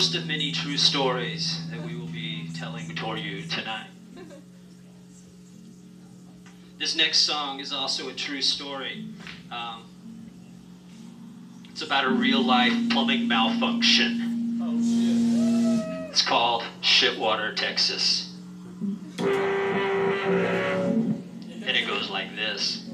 first of many true stories that we will be telling to you tonight. This next song is also a true story. Um, it's about a real life plumbing malfunction. It's called Shitwater, Texas. And it goes like this.